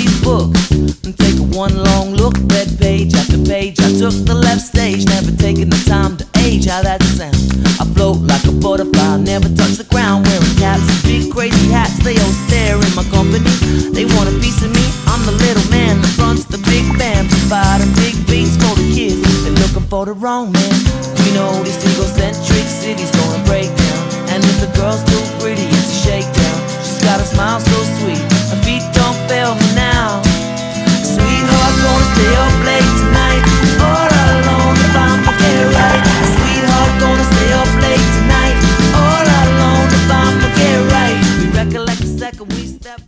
these books and take one long look read page after page. I took the left stage, never taking the time to age. How that sound? I float like a butterfly, never touch the ground. Wearing caps and big crazy hats, they all stare in my company. They want a piece of me. I'm the little man the fronts the big band, providing big beats for the kids. They're looking for the wrong man. You know these egocentric cities. Second we step.